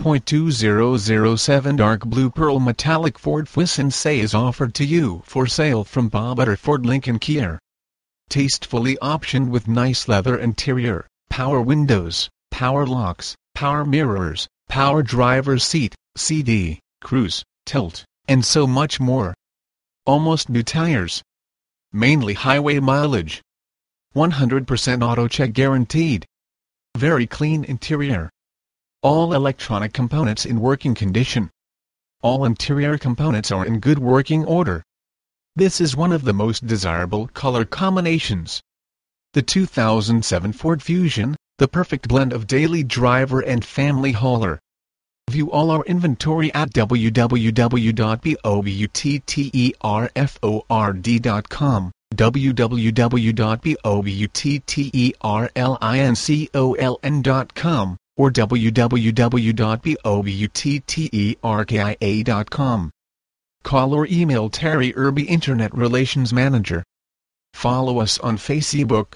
5.2007 dark blue pearl metallic Ford Say is offered to you for sale from Bob Utter Ford Lincoln Kia. Tastefully optioned with nice leather interior, power windows, power locks, power mirrors, power driver's seat, CD, cruise, tilt, and so much more. Almost new tires. Mainly highway mileage. 100% AutoCheck guaranteed. Very clean interior. All electronic components in working condition. All interior components are in good working order. This is one of the most desirable color combinations. The 2007 Ford Fusion, the perfect blend of daily driver and family hauler. View all our inventory at www.bobutterford.com, www.bobutterlincoln.com, or www.bobutterkia.com. Call or email Terri Irby Internet Relations Manager. Follow us on Facebook,